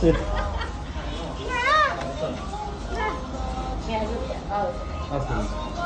是。你还。